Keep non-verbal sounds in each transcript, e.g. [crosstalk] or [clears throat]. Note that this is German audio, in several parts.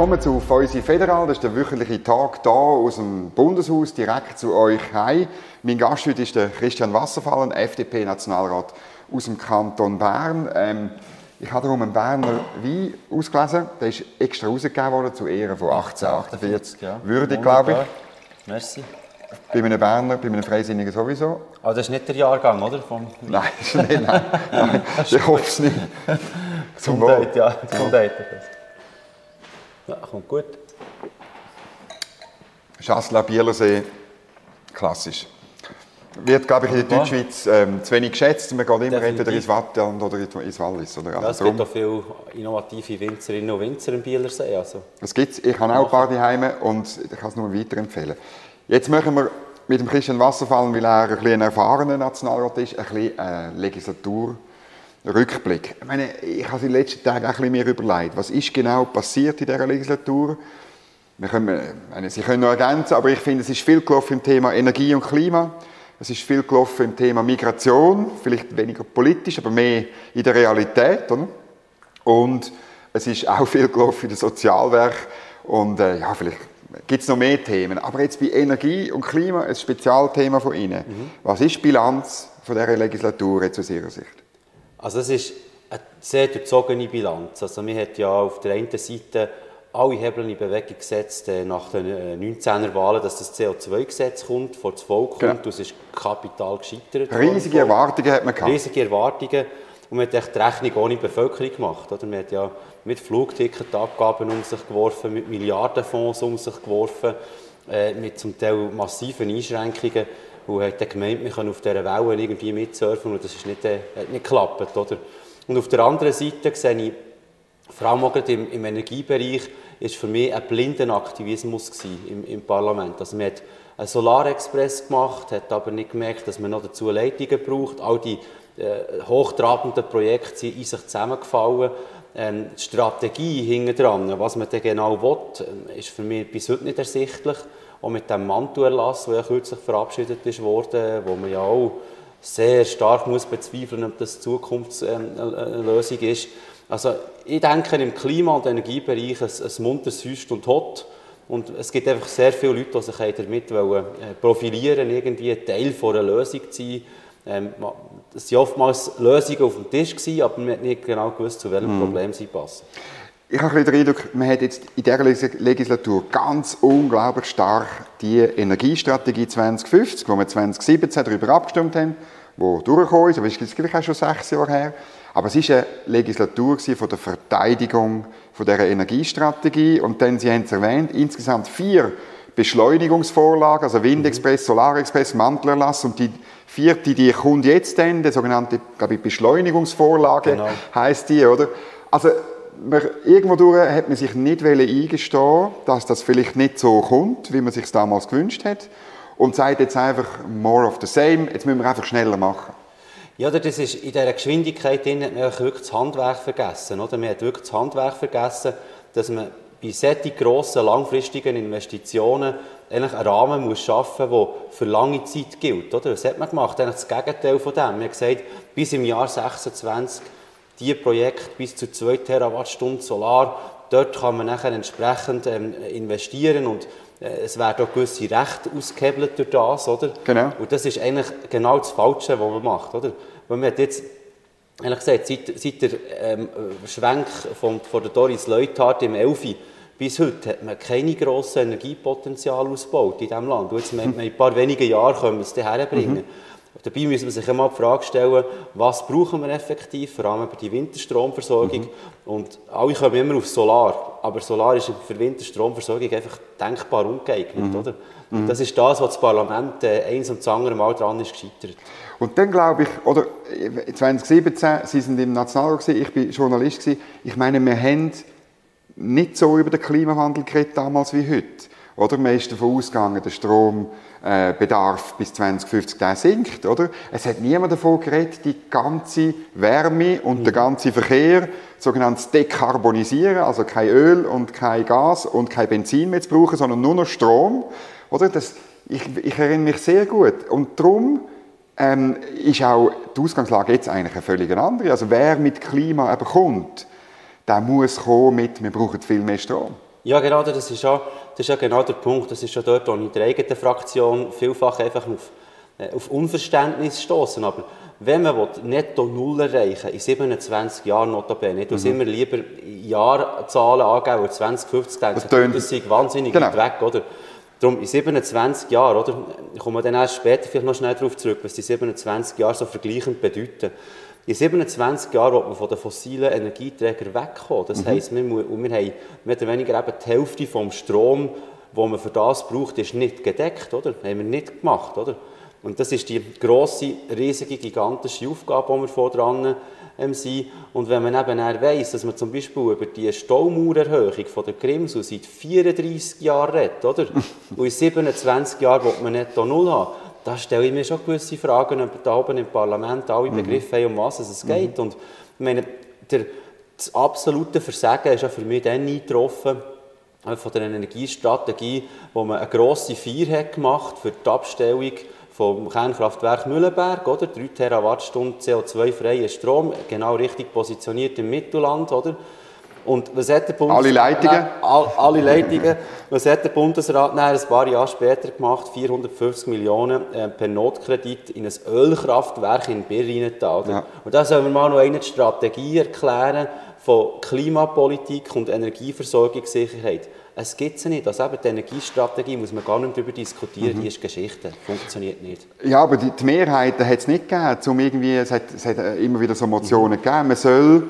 Willkommen zu Feusi Federal. Das ist der wöchentliche Tag hier aus dem Bundeshaus direkt zu euch heim. Mein Gast heute ist der Christian Wasserfallen, FDP-Nationalrat aus dem Kanton Bern. Ähm, ich habe darum einen Berner Wein ausgelesen. Der ist extra rausgegeben worden zu Ehren von 1848. Ja. Würdig, glaube ich. Merci. Bei einem Berner, bei einem Freisinnigen sowieso. Aber das ist nicht der Jahrgang, oder? Vom [laughs] Nein, das ist nicht, nein, nein, [laughs] ich hoffe es nicht. Zum Wohl. Ja. Gesundheit. Ja, kommt gut. Schassler Bielersee, klassisch. Wird, glaube ich, in der. Deutschschweiz ähm, zu wenig geschätzt. Man geht immer Definitiv. entweder ins Wattland oder ins Wallis. Oder? Ja, es Also gibt darum- auch viele innovative Winzerinnen und Winzer im Bielersee. Also. Das gibt's. Ich habe auch ein paar daheim und ich kann es nur weiterempfehlen. Jetzt machen wir mit dem Christian Wasserfall, weil er ein, ein erfahrener Nationalrat ist, ein bisschen äh, Legislaturrückblick. Ich meine, ich habe in den letzten Tagen auch ein bisschen mir überlegt, was ist genau passiert in dieser Legislatur? Wir können, äh, meine, Sie können noch ergänzen, aber ich finde, es ist viel gelaufen im Thema Energie und Klima. Es ist viel gelaufen im Thema Migration, vielleicht weniger politisch, aber mehr in der Realität. Oder? Und es ist auch viel gelaufen in den Sozialwerk. Und äh, ja, vielleicht gibt es noch mehr Themen. Aber jetzt bei Energie und Klima ein Spezialthema von Ihnen. Was ist die Bilanz von dieser Legislatur jetzt aus Ihrer Sicht? Also es ist eine sehr durchzogene Bilanz. Also man hat ja auf der einen Seite alle Hebel in Bewegung gesetzt äh, nach den äh, 19er Wahlen, dass das CO2-Gesetz kommt, vor das Volk kommt. Genau. Und es ist kapital gescheitert. Riesige worden. Erwartungen hat man gehabt. riesige Erwartungen. Und man hat echt die Rechnung ohne Bevölkerung gemacht. Oder? Man hat ja mit Flugticketabgaben um sich geworfen, mit Milliardenfonds um sich geworfen, äh, mit zum Teil massiven Einschränkungen. Und hat dann gemeint, wir können auf dieser Welle irgendwie mitsurfen und das ist nicht, äh, hat nicht geklappt. Oder? Und auf der anderen Seite sehe ich, vor allem auch im, im Energiebereich, ist für mich ein blinder Aktivismus im, im Parlament. Also man hat einen Solarexpress gemacht, hat aber nicht gemerkt, dass man noch dazu Leitungen braucht. All die äh, hochtrabenden Projekte sind in sich zusammengefallen. Ähm, die Strategie hinten dran, was man dann genau will, ähm, ist für mich bis heute nicht ersichtlich. Auch mit dem Mantuerlass, der ja kürzlich verabschiedet ist worden, wo man ja auch sehr stark muss bezweifeln, ob das Zukunftslösung ist. Also ich denke im Klima- und Energiebereich ein, ein munteres Hüst und Hot. Und es gibt einfach sehr viele Leute, die sich damit wollen, äh, profilieren irgendwie Teil von einer Lösung zu sein. Ähm, es waren oftmals Lösungen auf dem Tisch, aber man hat nicht genau gewusst, zu welchem Problem sie passen. Ich habe den Eindruck, man hat jetzt in dieser Legis- Legislatur ganz unglaublich stark die Energiestrategie 2050, wo wir 2017 darüber abgestimmt haben, wo durchgekommen ist, aber es ist gleich auch schon sechs Jahre her. Aber es war eine Legislatur von der Verteidigung von dieser Energiestrategie und dann, Sie haben es erwähnt, insgesamt vier Beschleunigungsvorlagen, also Windexpress, Solarexpress, Mantelerlass und die vierte, die kommt jetzt dann, der sogenannte, glaube ich, Beschleunigungsvorlage Genau. heisst die, oder? Also man, irgendwo durch hat man sich nicht eingestehen, dass das vielleicht nicht so kommt, wie man sich damals gewünscht hat und sagt jetzt einfach more of the same, jetzt müssen wir einfach schneller machen. Ja, das ist, in dieser Geschwindigkeit drin hat man wirklich das Handwerk vergessen. Oder? Man hat wirklich das Handwerk vergessen, dass man bei solchen grossen, langfristigen Investitionen eigentlich einen Rahmen muss schaffen muss, der für lange Zeit gilt. Oder? Was hat man gemacht? Eigentlich das Gegenteil von dem. Man hat gesagt, bis im Jahr 26 die Projekte bis zu 2 Terawattstunden Solar, dort kann man nachher entsprechend ähm, investieren und äh, es werden auch gewisse Rechte ausgehebelt durch das, oder? Genau. Und das ist eigentlich genau das Falsche, was man macht, oder? Weil man hat jetzt, ehrlich gesagt, seit, seit der ähm, Schwenk von, von der Doris Leuthard im Elfi bis heute hat man keine grossen Energiepotenzial ausgebaut in diesem Land. Und jetzt, in ein paar wenigen Jahren können wir es herbringen. Dabei müssen wir sich immer die Frage stellen, was brauchen wir effektiv, vor allem bei der Winterstromversorgung. Und alle kommen immer auf Solar, aber Solar ist für Winterstromversorgung einfach denkbar ungeeignet. Oder? Und das ist das, was das Parlament äh, eins und das andere Mal dran ist gescheitert. Und dann glaube ich, oder äh, 2017, Sie sind im Nationalrat, ich bin Journalist, ich meine, wir haben nicht so über den Klimawandel geredet damals wie heute. Oder? Man ist davon ausgegangen, der Strombedarf bis 2050 der sinkt. Oder? Es hat niemand davon geredet, die ganze Wärme und der ganze Verkehr sogenannt zu dekarbonisieren, also kein Öl und kein Gas und kein Benzin mehr zu brauchen, sondern nur noch Strom. Oder? Das, ich, ich erinnere mich sehr gut. Und darum ähm, ist auch die Ausgangslage jetzt eigentlich eine völlig andere. Also wer mit Klima eben kommt, der muss kommen mit, wir brauchen viel mehr Strom. Ja, genau, das ist ja, das ist ja genau der Punkt. Das ist ja dort, wo ich in der eigenen Fraktion vielfach einfach auf, äh, auf Unverständnis stoßen. Aber wenn man netto Null erreichen in 27 Jahren notabene, ich mhm. immer lieber Jahrzahlen angeben, als 2050 denke, das, das ist wahnsinnig genau. weit weg, oder? Darum in 27 Jahren, oder? Ich komme dann erst später vielleicht noch schnell darauf zurück, was die 27 Jahre so vergleichend bedeuten. In 27 Jahren wird man von den fossilen Energieträgern wegkommen. Das mhm. heisst, wir, wir haben mehr oder weniger eben die Hälfte vom Strom, den man für das braucht, ist nicht gedeckt, oder? Das haben wir nicht gemacht, oder? Und das ist die grosse, riesige, gigantische Aufgabe, die wir vor dran ähm, sind. Und wenn man eben weiss, dass man zum Beispiel über die Staumaurerhöhung von der Grimsel seit 34 Jahren redet, oder? [laughs] Und in 27 Jahren will man nicht null haben, da stelle ich mir schon gewisse Fragen, ob da oben im Parlament alle mhm. begriffen haben, um was es geht. Mhm. Und ich meine, der, das absolute Versagen ist ja für mich dann eingetroffen, äh, von der Energiestrategie, wo man eine grosse Feier hat gemacht für die Abstellung vom Kernkraftwerk Mühlenberg, oder? 3 Terawattstunden CO2-freien Strom, genau richtig positioniert im Mittelland, oder? Und was hat der Bundes alle Leitungen? All, alle Leitungen. Was hat der Bundesrat ein paar Jahre später gemacht? 450 Millionen äh, per Notkredit in ein Ölkraftwerk in Birr Ja. Und da sollen wir mal noch eine Strategie erklären von Klimapolitik und Energieversorgungssicherheit. Es gibt es nicht. Also eben die Energiestrategie muss man gar nicht darüber diskutieren, mhm. die ist Geschichte, funktioniert nicht. Ja, aber die, die Mehrheiten hat es nicht gegeben, um irgendwie, es hat, es hat immer wieder so Motionen mhm. gegeben, man soll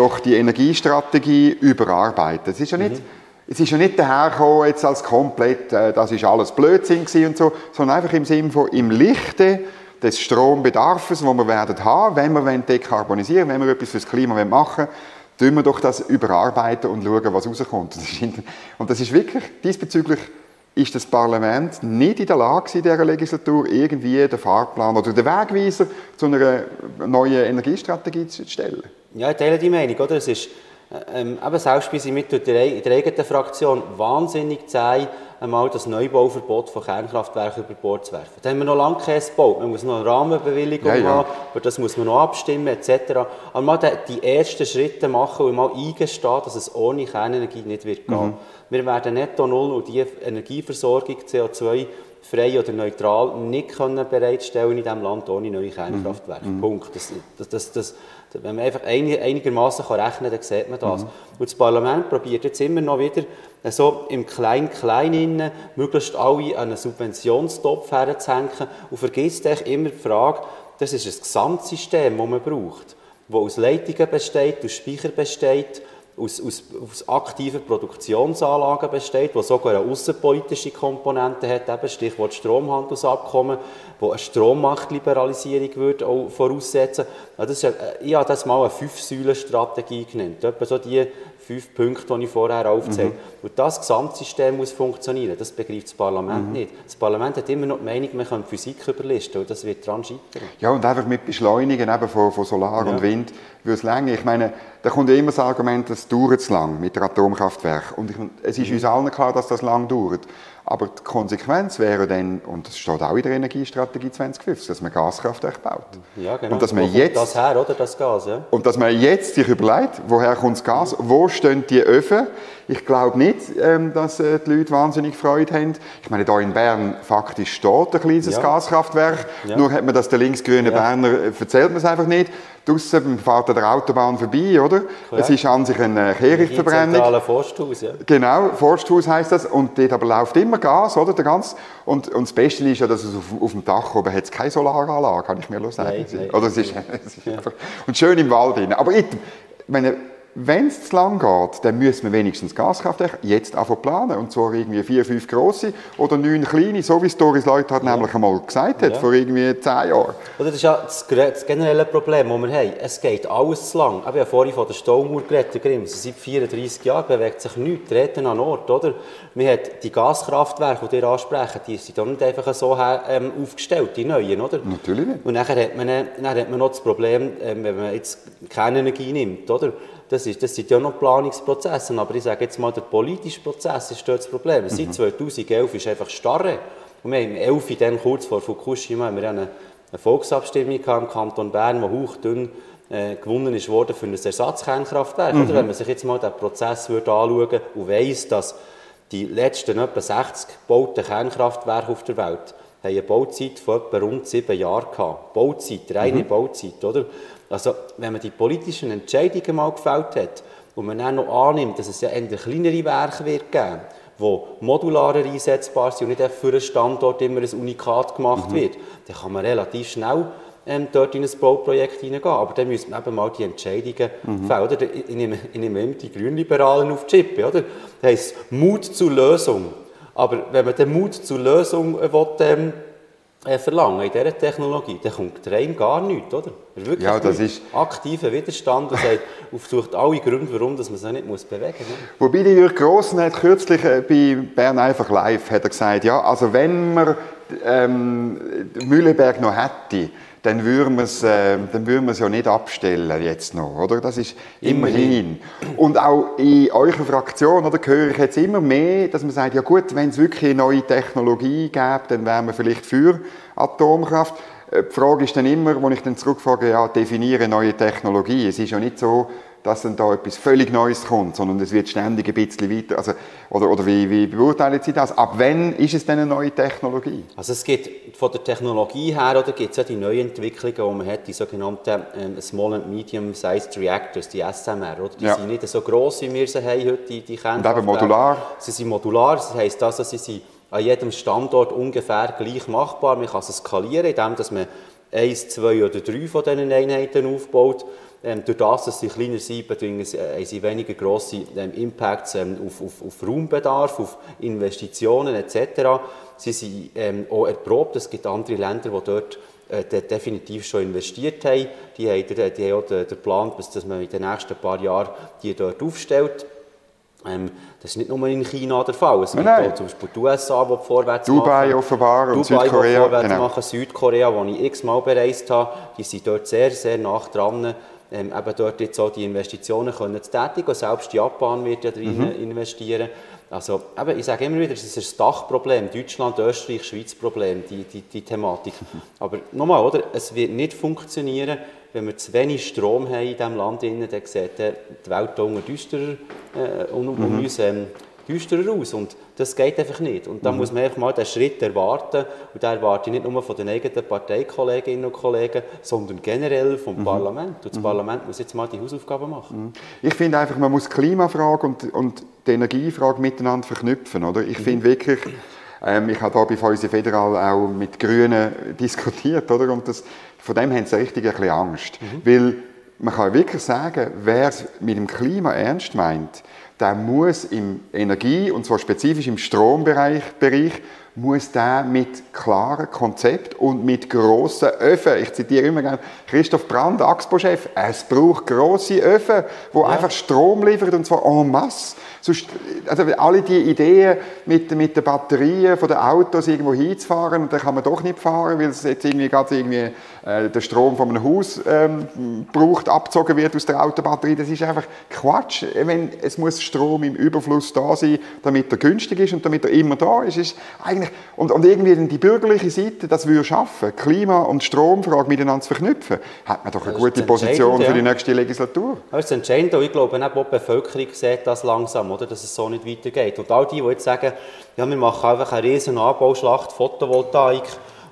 doch die Energiestrategie überarbeiten. Es ist ja nicht, mhm. es ist ja nicht dahergekommen jetzt als komplett, äh, das ist alles Blödsinn und so, sondern einfach im Sinne von im Lichte des Strombedarfs, wo wir werden haben, wenn wir dekarbonisieren, wenn wir etwas fürs Klima machen wollen, tun wir doch das überarbeiten und schauen, was rauskommt. Und das ist wirklich, diesbezüglich ist das Parlament nicht in der Lage, in dieser Legislatur irgendwie den Fahrplan oder den Wegweiser zu einer neuen Energiestrategie zu stellen. Ja, ich teile die Meinung. Oder? Es ist ähm, eben selbst bei mit in der eigenen Fraktion wahnsinnig zäh, einmal das Neubauverbot von Kernkraftwerken über Bord zu werfen. Da haben wir noch lange keins gebaut. Man muss noch eine Rahmenbewilligung ja, ja. haben, über das muss man noch abstimmen etc. Aber mal die ersten Schritte machen und mal eingestehen, dass es ohne Kernenergie nicht wird gehen. Mhm. Wir werden netto null und die Energieversorgung CO2 frei oder neutral nicht können bereitstellen in diesem Land ohne neue Kernkraftwerke. Mhm. Punkt. Das, das, das, das, wenn man einfach einigermaßen rechnen kann, dann sieht man das. Mhm. Und das Parlament probiert jetzt immer noch wieder so im Klein-Klein möglichst alle einen Subventionstopf herzuhängen und vergisst immer die Frage, das ist ein Gesamtsystem, das man braucht, das aus Leitungen besteht, aus Speicher besteht, aus, aus, aus aktiven Produktionsanlagen besteht, die sogar eine außenpolitische Komponente hat, eben Stichwort Stromhandelsabkommen, wo eine Strommarktliberalisierung würde auch voraussetzen. das ist, ich habe das mal eine Fünf-Säulen-Strategie genannt. Etwa so die fünf Punkte, die ich vorher aufzähle. Mhm. Und das Gesamtsystem muss funktionieren. Das begreift das Parlament mhm. nicht. Das Parlament hat immer noch die Meinung, man kann Physik überlisten und das wird daran scheitern. Ja, und einfach mit Beschleunigen eben von, von Solar ja. und Wind würde es länger. Ich meine, da kommt ja immer das Argument, das dauert zu lang mit dem Atomkraftwerk. Und ich, es ist mhm. uns allen klar, dass das lang dauert. Aber die Konsequenz wäre dann, und das steht auch in der Energiestrategie 2050, dass man Gaskraftwerke baut. Ja, genau. Und dass man jetzt, das her, oder? Das Gas, ja. Und dass man jetzt sich überlegt, woher kommt das Gas, wo stehen die Öfen. Ich glaube nicht, ähm, dass äh, die Leute wahnsinnig Freude haben. Ich meine, hier in Bern faktisch steht ein kleines ja. Gaskraftwerk, ja. nur hat man das der linksgrüne ja. Berner, äh, erzählt man es einfach nicht. Draussen fährt an der Autobahn vorbei, oder? Klar. Es ist an sich eine Kehrichtverbrennung. Ein Forsthaus, ja. Genau, Forsthaus heisst das. Und dort aber läuft immer Gas, oder? Der ganze, und, und das Beste ist ja, dass es auf, auf dem Dach oben hat keine Solaranlage, kann ich mir sagen. Nein, nein. Oder es ist, [laughs] es ist einfach, und schön im Wald drin. Aber ich meine, wenn es zu lang geht, dann müssen wir wenigstens Gaskraftwerke jetzt anfangen planen. Und zwar irgendwie vier, fünf grosse oder neun kleine, so wie es Doris Leuthard ja. nämlich einmal gesagt hat, ja. vor irgendwie zehn Jahren. Oder das ist ja das, das generelle Problem, das wir haben. Es geht alles zu lang. Ich habe ja vorhin von der Staumauer geredet, Grims. Seit 34 Jahren bewegt sich nichts, treten an Ort, oder? Man hat die Gaskraftwerke, die ihr ansprechen, die sind doch nicht einfach so ähm, aufgestellt, die neuen, oder? Natürlich nicht. Und dann hat man, dann hat man noch das Problem, ähm, wenn man jetzt keine Energie nimmt, oder? Das, ist, das sind ja noch Planungsprozesse, aber ich sage jetzt mal, der politische Prozess ist dort das Problem. Mhm. Seit 2011 ist einfach starre. Und wir haben im 11. dann kurz vor Fukushima haben wir eine, eine Volksabstimmung im Kanton Bern, die hochdünn äh, gewonnen ist worden für ein Ersatzkernkraftwerk. Mhm. Oder wenn man sich jetzt mal den Prozess würde anschauen und weiss, dass die letzten etwa 60 gebauten Kernkraftwerke auf der Welt haben eine Bauzeit von etwa rund sieben Jahren gehabt. Bauzeit, reine mhm. Bauzeit, oder? Also, wenn man die politischen Entscheidungen mal gefällt hat und man dann noch annimmt, dass es ja eher kleinere Werke wird geben, die modularer einsetzbar sind und nicht für einen Standort immer ein Unikat gemacht mhm. wird, dann kann man relativ schnell ähm, dort in ein Bauprojekt hineingehen. Aber dann müssen wir eben mal die Entscheidungen mhm. fällen. Oder? Ich, nehme, ich nehme immer die Grünliberalen auf die Chippe. Oder? Das heisst Mut zur Lösung. Aber wenn man den Mut zur Lösung will, ähm, äh, verlangen in dieser Technologie, dann kommt rein gar nichts, oder? Wirklich ja, das ist aktiver Widerstand und sagt, [laughs] aufsucht alle Gründe, warum dass man sich nicht muss bewegen muss. Wobei die Jürg Grossen hat kürzlich äh, bei Bern einfach live hat er gesagt, ja, also wenn man ähm, Mühleberg noch hätte, dann würden wir es, äh, dann würden wir es ja nicht abstellen jetzt noch, oder? Das ist immerhin. Und auch in eurer Fraktion, oder, höre ich jetzt immer mehr, dass man sagt, ja gut, wenn es wirklich eine neue Technologie gäbe, dann wären wir vielleicht für Atomkraft. Äh, die Frage ist dann immer, wenn ich dann zurückfrage, ja, definiere neue Technologie. Es ist ja nicht so, dass dann da etwas völlig Neues kommt, sondern es wird ständig ein bisschen weiter. Also, oder oder wie, wie beurteilen Sie das? Ab wann ist es denn eine neue Technologie? Also es gibt von der Technologie her oder gibt es ja die neuen Entwicklungen, die man hat, die sogenannten ähm, Small and Medium Sized Reactors, die SMR. Oder? Die ja. sind nicht so gross, wie wir sie haben heute, die, die Und eben modular? Sie sind modular, das heisst, dass sie sind an jedem Standort ungefähr gleich machbar. Man kann sie skalieren, indem man eins, zwei oder drei von diesen Einheiten aufbaut. Ähm, durch das, dass sie kleiner sind, bedingen sie, äh, sie weniger grosse ähm, Impacts ähm, auf, auf, auf, Raumbedarf, auf Investitionen etc. Sie sind ähm, auch erprobt. Es gibt andere Länder, die dort äh, definitiv schon investiert haben. Die haben, die, die haben auch den, den Plan, dass man in den nächsten paar Jahren die dort aufstellt. Ähm, das ist nicht nur in China der Fall. Es gibt nein, auch zum Beispiel die USA, die vorwärts Dubai machen. offenbar und Dubai, Südkorea. Die vorwärts genau. machen. Südkorea, wo ich x-mal bereist habe, die sind dort sehr, sehr nah dran ähm, eben dort jetzt auch die Investitionen können zu tätigen. Selbst Japan wird ja drin mhm. investieren. Also, eben, ich sage immer wieder, es ist ein Dachproblem, Deutschland, Österreich, Schweiz Problem, die, die, die Thematik. [laughs] Aber nochmal, oder? es wird nicht funktionieren, wenn wir zu wenig Strom haben in diesem Land, dann sieht die Welt unten düsterer äh, um, um mhm. uns ähm, düsterer aus. Und das geht einfach nicht. Und da mhm. muss man einfach mal den Schritt erwarten. Und da erwarte ich nicht nur von den eigenen Parteikolleginnen und Kollegen, sondern generell vom mhm. Parlament. Und das mhm. Parlament muss jetzt mal die Hausaufgaben machen. Mhm. Ich finde einfach, man muss die Klimafrage und, und die Energiefrage miteinander verknüpfen. Oder? Ich mhm. finde wirklich, ähm, ich habe da bei Fäuse Federal auch mit Grünen diskutiert. Oder? Und das, von dem haben sie richtig ein bisschen Angst. Mhm. Weil man kann wirklich sagen, wer es mit dem Klima ernst meint, der muss im Energie- und zwar spezifisch im Strombereich Bereich, muss der mit klaren Konzept und mit grossen Öfen, ich zitiere immer gerne Christoph Brand, Axpo-Chef, es braucht grosse Öfen, die ja. einfach Strom liefern und zwar en masse. Sonst, also alle die Ideen mit, mit den Batterien von den Autos irgendwo hinzufahren, und dann kann man doch nicht fahren, weil es jetzt irgendwie gerade irgendwie äh, der Strom von einem Haus ähm, braucht, abgezogen wird aus der Autobatterie. Das ist einfach Quatsch. Wenn, es muss Strom im Überfluss da sein, damit er günstig ist und damit er immer da ist. ist eigentlich, und, und irgendwie die bürgerliche Seite das würde schaffen, Klima- und Stromfrage miteinander zu verknüpfen, hat man doch eine gute Position für die nächste Legislatur. Das ist entscheidend. Und ich glaube, auch die Bevölkerung sieht das langsam, oder? dass es so nicht weitergeht. Und all die, die jetzt sagen, ja, wir machen einfach eine riesen Anbauschlacht, Photovoltaik,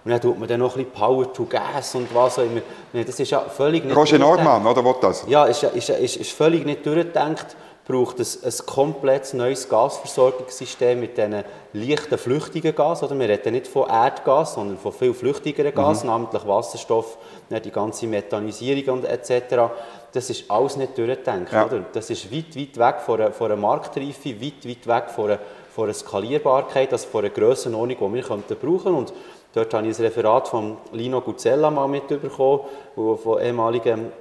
und dann tut man dann noch ein bisschen Power to Gas und was auch immer. Das ist ja völlig nicht Roger Nordmann, oder was das? Ja, ist, ist, ist, ist völlig nicht durchgedacht. Braucht es ein komplett neues Gasversorgungssystem mit diesen leichten, flüchtigen Gas. Oder? Wir reden nicht von Erdgas, sondern von viel flüchtigeren Gas, mhm. namentlich Wasserstoff, die ganze Methanisierung und etc. Das ist alles nicht durchgedacht. Ja. Oder? Das ist weit, weit weg von einer, von einer Marktreife, weit, weit weg von einer, von einer Skalierbarkeit, also von einer Grössenordnung, die wir könnten brauchen könnten. Dort habe ich ein Referat von Lino Guzzella mal mitbekommen, von ehemaligem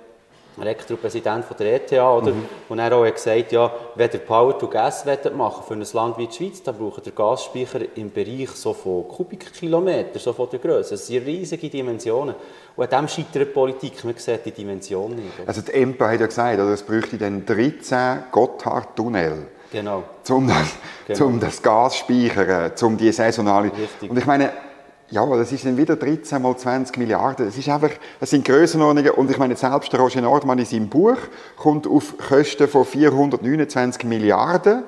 Rektorpräsident von der ETH, oder? Mhm. Und er auch gesagt ja, wenn ihr Power to Gas machen für ein Land wie die Schweiz, dann braucht ihr Gasspeicher im Bereich so von Kubikkilometern, so von der Größe. Das sind riesige Dimensionen. Und an dem scheitert die Politik. Man sieht die Dimension nicht. Oder? Also die EMPA hat ja gesagt, oder, es bräuchte dann 13 Gotthardtunnel. Genau. Um das, genau. um das Gas zu speichern, um die saisonale... Richtig. Und ich meine, ja, das ist dann wieder 13 mal 20 Milliarden. Das, ist einfach, das sind Grössenordnungen. Und ich meine, selbst der Roger Nordmann in seinem Buch kommt auf Kosten von 429 Milliarden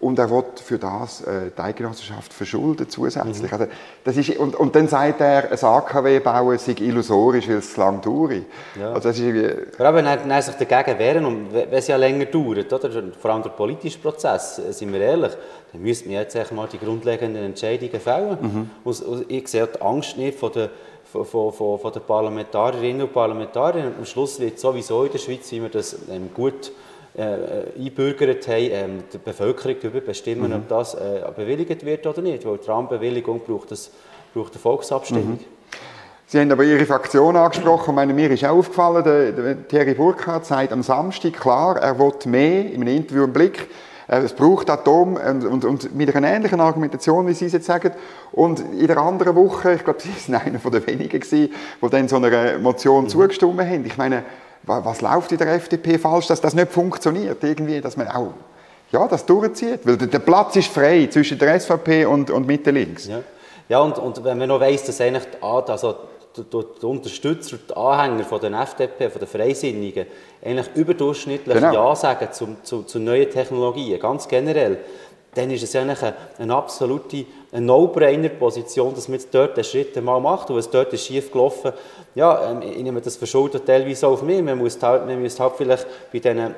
und er will für das äh, die Eidgenossenschaft verschulden zusätzlich. Mhm. Also, das ist, und, und dann sagt er, ein AKW bauen sei illusorisch, weil es zu lang dauert. Ja. Also das ist irgendwie... Aber wenn er sich dagegen wehren und wenn es ja länger dauert, oder? vor allem der politische Prozess, äh, sind wir ehrlich, dann müsste man jetzt mal die grundlegenden Entscheidungen fällen. Mhm. Und, ich sehe die Angst nicht von der von, von, von den Parlamentarierinnen und Parlamentariern. Am Schluss wird sowieso in der Schweiz, wie wir das ähm, gut äh, einbürgert haben, ähm, die Bevölkerung darüber bestimmen, mhm. ob das äh, bewilligt wird oder nicht. Weil die Rahmenbewilligung braucht, das, braucht eine Volksabstimmung. Mhm. Sie haben aber Ihre Fraktion angesprochen. Ich meine, mir ist auch aufgefallen, der, der Thierry Burkhardt sagt am Samstag klar, er will mehr, in einem Interview im Blick, äh, es braucht Atom und, und, und, mit einer ähnlichen Argumentation, wie Sie es jetzt sagen. Und in der anderen Woche, ich glaube, [laughs] Sie sind einer von den wenigen die dann so einer Motion mhm. zugestimmt haben. Ich meine, was läuft in der FDP falsch, dass das nicht funktioniert, irgendwie, dass man auch ja, das durchzieht, weil der Platz ist frei zwischen der SVP und, und Mitte links. Ja, ja und, und wenn man noch weiss, dass eigentlich die, also die, die Unterstützer, die Anhänger von der FDP, von den Freisinnigen, eigentlich überdurchschnittlich genau. Ja sagen zu, zu, zu neuen Technologien, ganz generell, dann ist es eigentlich eine, eine absolute No-Brainer-Position, dass man jetzt dort den Schritt mal macht. Und was dort ist schief gelaufen, ja, ähm, ich nehme das verschuldet teilweise auf mich. Man muss halt, man muss halt vielleicht bei diesen äh,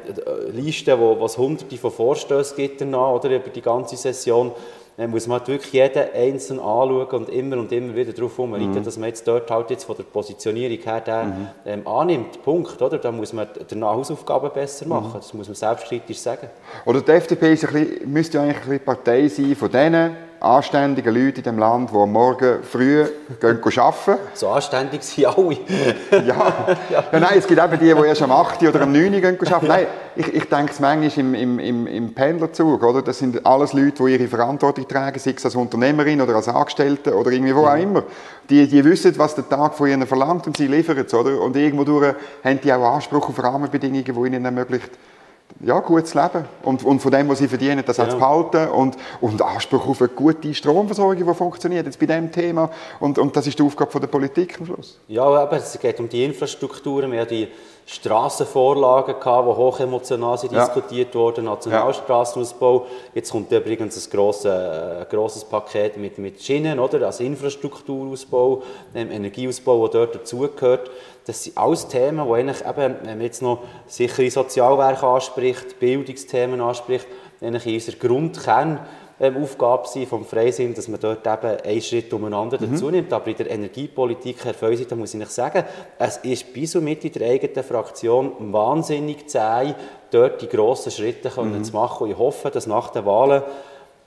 Listen, wo es hunderte von Vorstößen gibt, danach, oder über die ganze Session, dann muss man halt wirklich jeden einzeln anschauen und immer und immer wieder darauf herumreiten, mhm. dass man jetzt dort halt jetzt von der Positionierung her den, mhm. ähm, annimmt. Punkt. Oder? Da muss man die Hausaufgaben besser machen. Mhm. Das muss man selbstkritisch sagen. Oder die FDP ist ein bisschen, müsste ja eigentlich ein bisschen Partei sein von denen, anständigen Leute in diesem Land, die am Morgen früh gehen arbeiten. So anständig sind alle. ja. ja. nein, es gibt eben die, die erst am 8. oder am 9. gehen arbeiten. Nein, ich, ich denke es manchmal im, im, im, im Pendlerzug. Oder? Das sind alles Leute, die ihre Verantwortung tragen, sei es als Unternehmerin oder als Angestellte oder irgendwie wo auch immer. Die, die wissen, was der Tag von ihnen verlangt und sie liefern es. Oder? Und irgendwo durch haben die auch Anspruch auf Rahmenbedingungen, die ihnen ermöglichen, ja, gutes Leben. Und, und von dem, was sie verdienen, das ja. zu behalten. Und, und Anspruch auf eine gute Stromversorgung, die funktioniert, jetzt bei diesem Thema. Und, und das ist die Aufgabe der Politik am Schluss. Ja, aber es geht um die Infrastrukturen. Haben die Strassenvorlagen gehabt, die hochemotional sind ja. diskutiert wurden, Nationalstrassenausbau. Jetzt kommt übrigens ein grosses, äh, grosses Paket mit, mit Schienen, oder? also Infrastrukturausbau, ähm, Energieausbau, der dort dazugehört. Das sind alles Themen, die eigentlich eben, wenn man jetzt noch sichere Sozialwerke anspricht, Bildungsthemen anspricht, eigentlich in unserer Grundkernaufgabe ähm, vom Freisinn, dass man dort eben einen Schritt umeinander mhm. dazu nimmt. Aber in der Energiepolitik, Herr Feusi, da muss ich nicht sagen, es ist bis und mit in der eigenen Fraktion wahnsinnig zäh, dort die grossen Schritte mhm. zu machen. Und ich hoffe, dass nach den Wahlen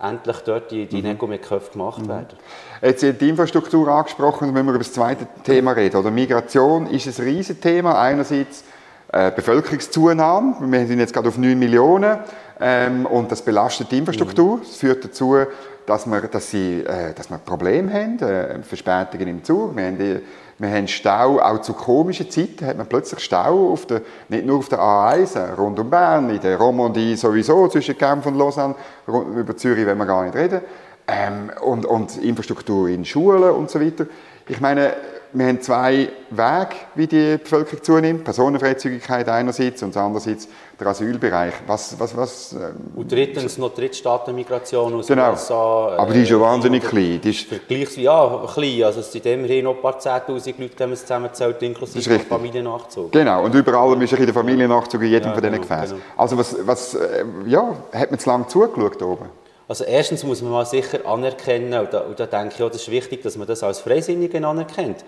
endlich dort die, die mhm. Nego mit Köpfen gemacht mhm. werden. Jetzt die Infrastruktur angesprochen, wenn wir über das zweite Thema reden. Oder Migration ist ein Riesenthema. Einerseits äh, Bevölkerungszunahme. Wir sind jetzt gerade auf 9 Millionen. Ähm, und das belastet die Infrastruktur. Mhm. Das führt dazu, dass wir, dass sie, äh, dass wir Probleme haben, äh, Verspätungen im Zug. Wir haben die, wir haben Stau, auch zu komischen Zeiten hat man plötzlich Stau, auf der, nicht nur auf der A1, äh, rund um Bern, in der Romandie sowieso, zwischen Genf und Lausanne, über Zürich wenn wir gar nicht reden, ähm, und, und Infrastruktur in Schulen und so weiter. Ich meine, wir haben zwei Wege, wie die Bevölkerung zunimmt. Personenfreizügigkeit einerseits und andererseits der Asylbereich. Was, was, was, ähm, und drittens noch Drittstaatenmigration aus genau. den USA. Aber die ist ja äh, wahnsinnig klein. Die ist Vergleichs, ja, klein. Also es sind immerhin noch ein paar 10'000 Leute, die man zusammenzählt, inklusive Familiennachzug. Genau, und überall ist in der Familiennachzug in jedem ja, von diesen genau, Gefäßen. Genau. Also was, was äh, ja, hat man zu lange zugeschaut oben? Also erstens muss man mal sicher anerkennen, und da, und da denke ich auch, das ist wichtig, dass man das als Freisinnigen anerkennt.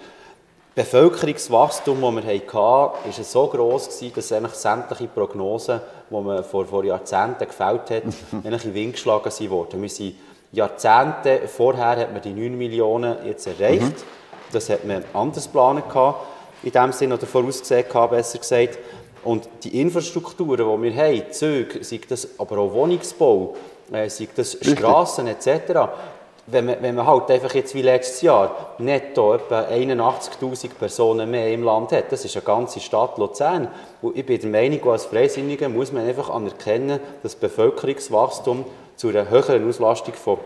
Das Bevölkerungswachstum, das wir hatten, war so gross, dass eigentlich sämtliche Prognosen, die man vor, vor Jahrzehnten gefällt hat, [laughs] eigentlich in Wind geschlagen wurden. Wir sind Jahrzehnte vorher hat man die 9 Millionen jetzt erreicht. Mhm. Das hat man anders geplant in dem Sinne, oder vorausgesehen besser gesagt. Und die Infrastrukturen, die wir haben, Züge, sei das aber auch Wohnungsbau, äh, sei das Straßen etc., wenn man, wenn man halt einfach jetzt wie letztes Jahr netto etwa 81'000 Personen mehr im Land hat, das ist eine ganze Stadt Luzern. Und ich bin der Meinung, als Freisinniger muss man einfach anerkennen, dass Bevölkerungswachstum zu einer höheren Auslastung von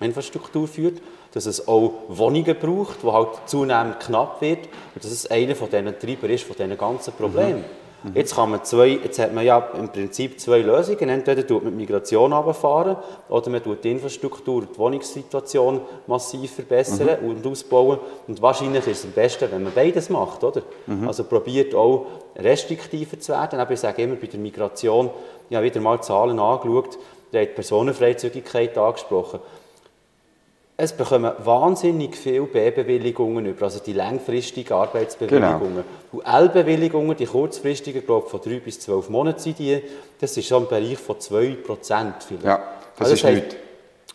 Infrastruktur führt. dass es auch Wohnungen braucht, die halt zunehmend knapp wird und dass es einer von diesen Treiber ist, von diesen ganzen Problemen. Mhm. Jetzt, kann man zwei, jetzt hat man ja im Prinzip zwei Lösungen. Entweder tut man die Migration runterfahren oder man tut die Infrastruktur, die Wohnungssituation massiv verbessern mhm. und ausbauen. Und wahrscheinlich ist es am besten, wenn man beides macht. Oder? Mhm. Also probiert auch restriktiver zu werden. Aber ich sage immer bei der Migration, ich habe wieder mal Zahlen angeschaut, der hat die Personenfreizügigkeit angesprochen. Es bekommen wahnsinnig viele B-Bewilligungen über, also die langfristigen Arbeitsbewilligungen. Genau. Und L-Bewilligungen, die kurzfristigen, glaube von drei bis zwölf Monaten sind die, das ist schon im Bereich von 2 Prozent. Ja, das also ist das heisst,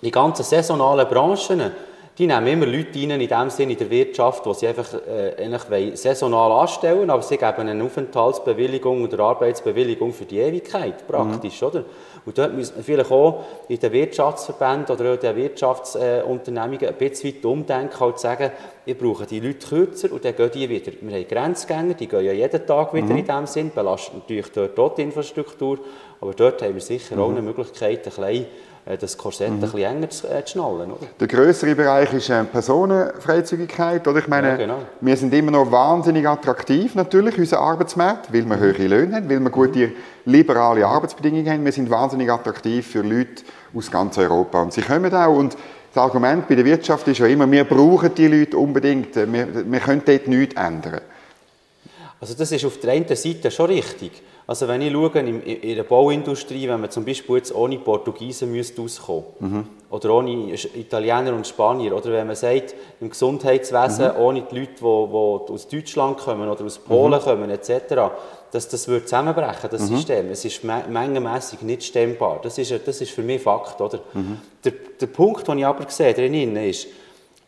Die ganzen saisonalen Branchen, die nehmen immer Leute rein, in dem Sinne in der Wirtschaft, die sie einfach äh, eigentlich saisonal anstellen aber sie geben eine Aufenthaltsbewilligung oder Arbeitsbewilligung für die Ewigkeit, praktisch, mhm. oder? Und dort müssen wir vielleicht auch in den Wirtschaftsverbänden oder in den Wirtschaftsunternehmungen ein bisschen weit umdenken, halt sagen, wir brauchen die Leute kürzer und dann gehen die wieder. Wir haben Grenzgänger, die gehen ja jeden Tag wieder mhm. in diesem Sinn, belasten natürlich dort auch die Infrastruktur, aber dort haben wir sicher mhm. auch eine Möglichkeit, ein bisschen das Korsett mhm. ein bisschen enger zu, äh, zu schnallen. Oder? Der größere Bereich ist äh, Personenfreizügigkeit. Oder? Ich meine, ja, genau. wir sind immer noch wahnsinnig attraktiv, natürlich, unser Arbeitsmarkt, weil wir höhere Löhne haben, weil wir gute liberale Arbeitsbedingungen haben. Wir sind wahnsinnig attraktiv für Leute aus ganz Europa. Und sie kommen auch. Und das Argument bei der Wirtschaft ist ja immer, wir brauchen die Leute unbedingt. Wir, wir können dort nichts ändern. Also das ist auf der einen Seite schon richtig. Also wenn ich schaue, in, der Bauindustrie, wenn man zum Beispiel jetzt ohne Portugiesen müsste auskommen mhm. oder ohne Italiener und Spanier, oder wenn man sagt, im Gesundheitswesen mhm. ohne die Leute, die, die aus Deutschland kommen oder aus Polen mhm. kommen etc., dass das würde zusammenbrechen, das mhm. System. Es ist mengenmässig nicht stemmbar. Das ist, das ist für mich Fakt. Oder? Mhm. Der, der Punkt, den ich aber sehe drin ist,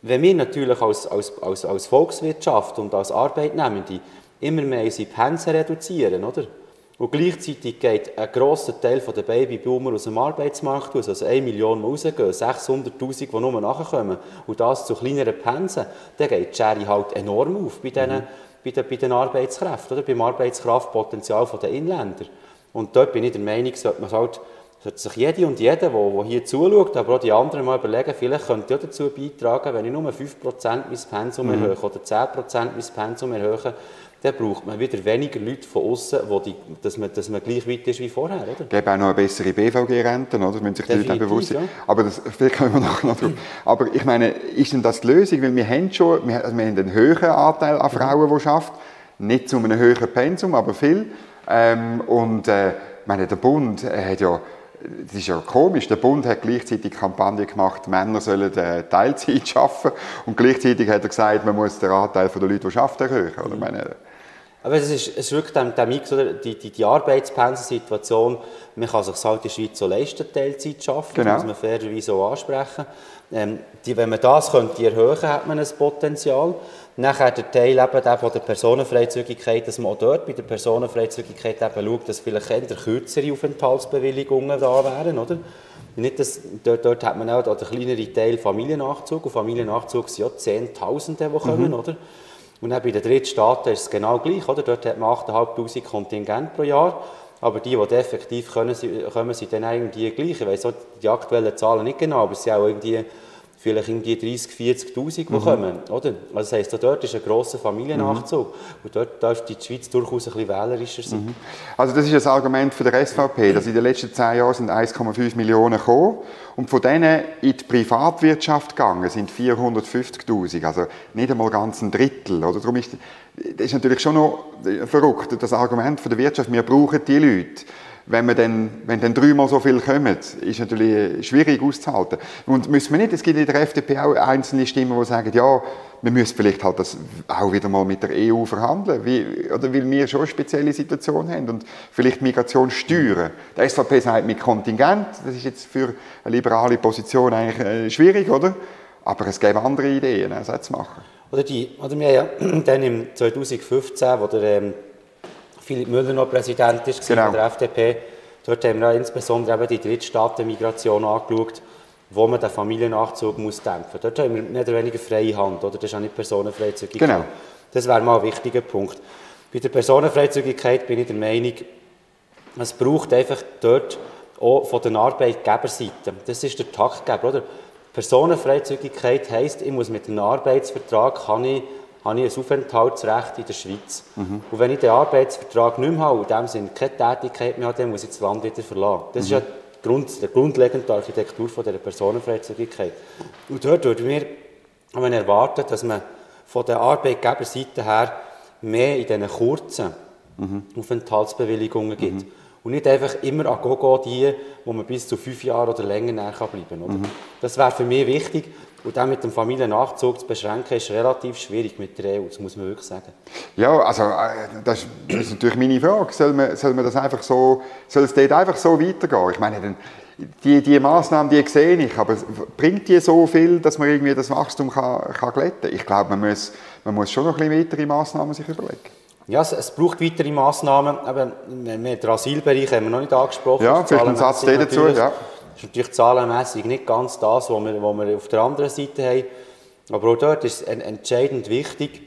wenn wir natürlich als, als, als, als Volkswirtschaft und als Arbeitnehmende immer mehr unsere Pensen reduzieren, oder? Und gleichzeitig geht ein grosser Teil der Babyboomer aus dem Arbeitsmarkt aus, also 1 Million rausgehen, 600'000, die nur nachkommen, und das zu kleineren Pensen, dann geht die Schere halt enorm auf bei, den, mhm. bei, den, bei den Arbeitskräften, oder beim Arbeitskraftpotenzial der Inländer. Und dort bin ich der Meinung, sollte man halt sollte sich jede und jeder, der hier zuschaut, aber auch die anderen mal überlegen, vielleicht könnte ich dazu beitragen, wenn ich nur 5% mein Pensum mhm. erhöhe oder 10% mein Pensum erhöhe, dann braucht man wieder weniger Leute von außen, dass man, dass man gleich weit ist wie vorher. Oder? Es gäbe auch noch eine bessere BVG-Rente, oder? Wenn sich die Leute bewusst sind. Ja. Aber das, vielleicht kommen wir noch, noch drauf. Aber ich meine, ist denn das die Lösung? Weil wir haben schon, wir, also wir haben einen höheren Anteil an Frauen, die arbeiten. Nicht zu einem höheren Pensum, aber viel. Ähm, und äh, meine, der Bund äh, hat ja das ist ja komisch. Der Bund hat gleichzeitig Kampagne gemacht, Männer sollen äh, Teilzeit arbeiten und gleichzeitig hat er gesagt, man muss den Anteil der Leute, die arbeiten, erhöhen. Oder? Mhm. Meine, aber es ist, es ist wirklich der, der Mix, oder? Die, die, die Arbeitspensensituation, man kann sich halt in der Schweiz so leisten, Teilzeit zu arbeiten, genau. muss man fairerweise so ansprechen. Ähm, die, wenn man das könnte erhöhen, hat man ein Potenzial. Nachher der Teil eben der von der Personenfreizügigkeit, dass man auch dort bei der Personenfreizügigkeit eben schaut, dass vielleicht eher kürzere Aufenthaltsbewilligungen da wären, oder? Nicht, dass, dort, dort hat man auch den kleineren Teil Familiennachzug und Familiennachzug sind ja Zehntausende, die kommen, mhm. oder? Und dann bei den Drittstaaten ist es genau gleich. Oder? Dort hat man 8'500 Kontingent pro Jahr. Aber die, die effektiv kommen, sind dann irgendwie gleich. Ich weiss auch die aktuellen Zahlen nicht genau, aber es sind auch irgendwie vielleicht irgendwie 30'000, 40'000, die mhm. kommen. Oder? Also das heisst, dort ist ein grosser Familiennachzug. Mhm. Und dort darf die Schweiz durchaus ein bisschen wählerischer sein. Mhm. Also das ist das Argument für der SVP, dass in den letzten zehn Jahren sind 1,5 Millionen gekommen und von denen in die Privatwirtschaft gegangen sind 450'000, also nicht einmal ganz ein Drittel. Oder? Darum ist, das ist natürlich schon noch verrückt, das Argument für die Wirtschaft, wir brauchen die Leute wenn, man dann, wenn dann dreimal so viel kommen, ist natürlich schwierig auszuhalten. Und müssen wir nicht, es gibt in der FDP auch einzelne Stimmen, die sagen, ja, wir müssen vielleicht halt das auch wieder mal mit der EU verhandeln, wie, oder weil wir schon eine spezielle Situation haben und vielleicht Migration steuern. Der SVP sagt mit Kontingent, das ist jetzt für eine liberale Position eigentlich äh, schwierig, oder? Aber es gäbe andere Ideen, das zu machen. Oder die, oder wir haben ja [clears throat] dann im 2015, wo der ähm, Philipp Müller noch Präsident ist genau. der FDP. Dort haben wir insbesondere eben die Drittstaatenmigration angeschaut, wo man den Familiennachzug muss dämpfen muss. Dort haben wir nicht weniger freie Hand, oder? das ist auch nicht Personenfreizügigkeit. Genau. Das wäre mal ein wichtiger Punkt. Bei der Personenfreizügigkeit bin ich der Meinung, es braucht einfach dort auch von der Arbeitgeberseite, das ist der Taktgeber, oder? Personenfreizügigkeit heisst, ich muss mit einem Arbeitsvertrag kann ich, habe ich ein Aufenthaltsrecht in der Schweiz. Mhm. Und wenn ich den Arbeitsvertrag nicht mehr habe, in dem Sinne keine Tätigkeit mehr habe, dann muss ich das Land wieder verlassen. Das mhm. ist ja die, Grund, die grundlegende Architektur von dieser Personenfreizügigkeit. Und dort würden wir erwarten, dass man von der Arbeitgeberseite her mehr in diesen kurzen mhm. Aufenthaltsbewilligungen gibt. Mhm. Und nicht einfach immer an Gogo die, wo man bis zu fünf Jahre oder länger näher bleiben kann. Mhm. Das wäre für mich wichtig. Und dann mit dem Familiennachzug zu beschränken, ist relativ schwierig mit der EU, das muss man wirklich sagen. Ja, also äh, das ist natürlich meine Frage. Soll man, soll man das einfach so, soll es dort einfach so weitergehen? Ich meine, die, die Massnahmen, die sehe ich, aber bringt die so viel, dass man irgendwie das Wachstum kann, kann glätten? Ich glaube, man muss, man muss schon noch ein bisschen weitere Massnahmen sich überlegen. Ja, es, es braucht weitere Massnahmen. Wir, den Asylbereich haben wir noch nicht angesprochen. Ja, vielleicht einen Satz dazu. Ja. Das ist natürlich zahlenmässig nicht ganz das, was wir, was wir auf der anderen Seite haben. Aber auch dort ist es entscheidend wichtig,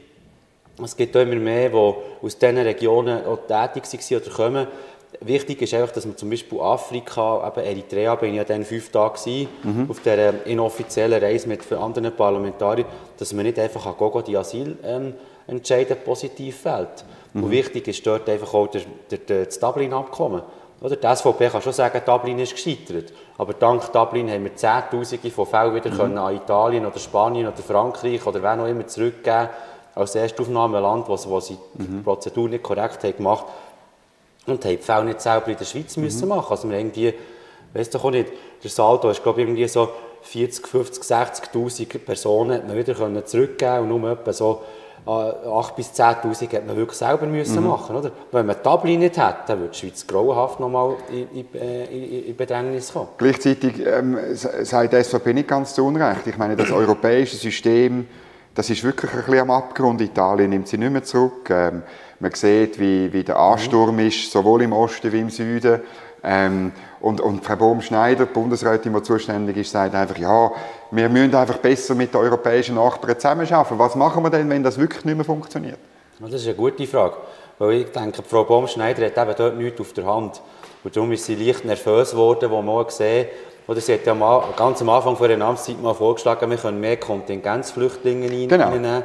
es gibt immer mehr, die aus diesen Regionen auch tätig waren oder kommen. Wichtig ist einfach, dass man zum Beispiel Afrika, eben Eritrea, bin ich ja dann fünf Tage mhm. auf dieser inoffiziellen Reise mit anderen Parlamentariern, dass man nicht einfach an Gogo die Asyl ähm, positiv fällt. Mhm. Und wichtig ist dort einfach auch der, der, der, das Dublin-Abkommen. Oder die SVP kann schon sagen, Dublin ist gescheitert. Aber dank Dublin haben wir Zehntausende von Fällen wieder mhm. können an Italien oder Spanien oder Frankreich oder wer noch immer zurückgeben als Erstaufnahmeland, wo, wo sie mhm. die Prozedur nicht korrekt haben gemacht und haben die Fälle nicht selber in der Schweiz mhm. müssen machen. Also wir irgendwie, weißt doch auch nicht, der Saldo ist glaube ich irgendwie so 40, 50, 60'000 Personen man wieder können zurückgeben und nur etwa so 8.000 bis 10'000 hätte man wirklich selber müssen mhm. machen oder? Wenn man Dublin nicht hätte, dann würde die Schweiz grauenhaft nochmal in, in, äh, in, in Bedrängnis kommen. Gleichzeitig ähm, sagt die SVP nicht ganz zu Unrecht. Ich meine, das europäische System, das ist wirklich ein bisschen am Abgrund. Italien nimmt sie nicht mehr zurück. Ähm, man sieht, wie, wie der Ansturm mhm. ist, sowohl im Osten wie im Süden. Ähm, und, und Frau Bohm-Schneider, die Bundesrätin, die zuständig ist, sagt einfach, ja, wir müssen einfach besser mit den europäischen Nachbarn zusammenarbeiten. Was machen wir denn, wenn das wirklich nicht mehr funktioniert? Das ist eine gute Frage. Weil ich denke, Frau Bohm-Schneider hat eben dort nichts auf der Hand. Und darum ist sie leicht nervös geworden, wo man gesehen oder sie hat ja mal, ganz am Anfang vor der Amtszeit mal vorgeschlagen, wir können mehr Kontingenzflüchtlinge reinnehmen. Genau.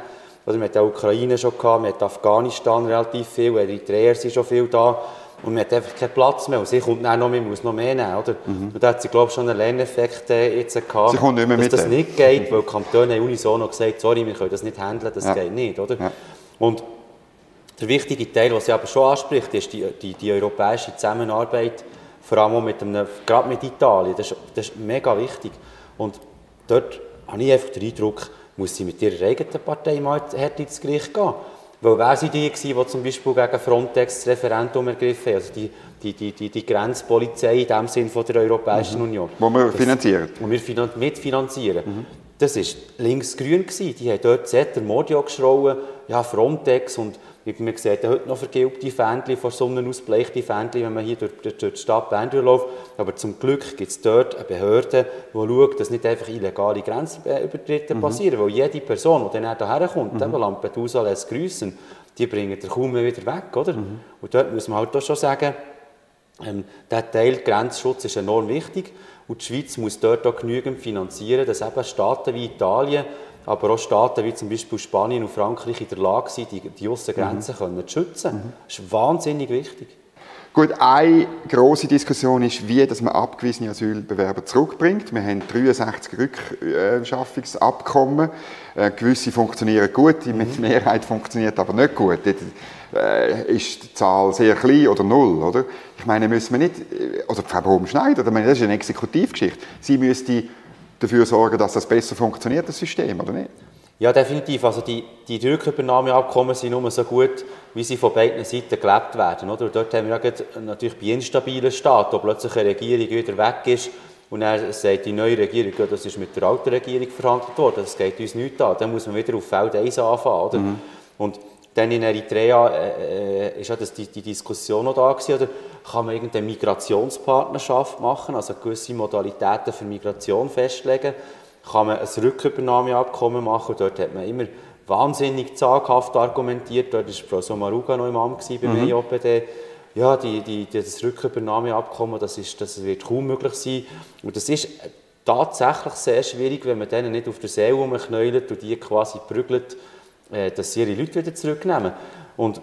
Oder wir hatten die Ukraine schon gehabt, wir hatten Afghanistan relativ viel, Eritreer sind schon viel da. Und man hat einfach keinen Platz mehr. Und sie kommt dann noch, man muss noch mehr nehmen. Oder? Mhm. Und da hat sie, glaube ich, schon einen Lerneffekt äh, jetzt gehabt, sie kommt nicht mehr dass mit das nicht geht, weil die Kantone unisono gesagt sorry, wir können das nicht handeln, das ja. geht nicht. Oder? Ja. Und der wichtige Teil, den sie aber schon anspricht, ist die, die, die europäische Zusammenarbeit, vor allem mit einem, gerade mit Italien. Das ist, das ist mega wichtig. Und dort habe ich einfach den Eindruck, muss sie mit ihrer eigenen Partei mal hart ins Gericht gehen. Weil wer sind die, die zum Beispiel gegen Frontex das Referendum ergriffen haben? Also die, die, die, die, die Grenzpolizei in dem Sinn von der Europäischen mhm. Union. Wo wir finanzieren. Wo wir mitfinanzieren. Mhm. Das war links-grün. Die haben dort Zetter Mordio geschrauen, ja, Frontex und man sieht ja heute noch vergilbte Fähnchen, von sonnenausbleichte Fähnchen, wenn man hier durch, durch, die Stadt Bern läuft. Aber zum Glück gibt es dort eine Behörde, die schaut, dass nicht einfach illegale Grenzübertritte mhm. passieren. Weil jede Person, die dann hierher kommt, mhm. Lampedusa lässt grüßen, die bringen den kaum mehr wieder weg. Oder? Mhm. Und dort muss man halt auch schon sagen, ähm, der Teil Grenzschutz ist enorm wichtig. Und die Schweiz muss dort auch genügend finanzieren, dass eben Staaten wie Italien aber auch Staaten wie zum Beispiel Spanien und Frankreich in der Lage sind, die, die Aussengrenzen mhm. zu schützen. Mhm. Das ist wahnsinnig wichtig. Gut, eine grosse Diskussion ist, wie dass man abgewiesene Asylbewerber zurückbringt. Wir haben 63 Rückschaffungsabkommen. Äh, gewisse funktionieren gut, die mhm. Mehrheit funktioniert aber nicht gut. Dort äh, ist die Zahl sehr klein oder null. Oder? Ich meine, müssen wir nicht, äh, oder Frau Brom-Schneider, das ist eine Exekutivgeschichte, sie müsste dafür sorgen, dass das besser funktioniert, das System, oder nicht? Ja, definitiv. Also die, die Rückübernahmeabkommen sind nur so gut, wie sie von beiden Seiten gelebt werden. Oder? Und dort haben wir ja natürlich bei instabilen Staaten, wo plötzlich eine Regierung wieder weg ist und dann sagt die neue Regierung, ja, das ist mit der alten Regierung verhandelt worden, das geht uns nicht an. Dann muss man wieder auf Feld 1 anfangen. Oder? Mhm. Und dann in Eritrea äh, äh, ist ja das, die, die Diskussion noch da gewesen, oder? Kann man irgendeine Migrationspartnerschaft machen, also gewisse Modalitäten für Migration festlegen, kann man ein Rückübernahmeabkommen machen, dort hat man immer wahnsinnig zaghaft argumentiert, dort war Frau Somaruga noch im Amt bei mhm. EJPD, ja, die, die, das Rückübernahmeabkommen, das, ist, das wird kaum möglich sein. Und das ist tatsächlich sehr schwierig, wenn man denen nicht auf der See rumknäult und die quasi prügelt, äh, dass sie ihre Leute wieder zurücknehmen. Und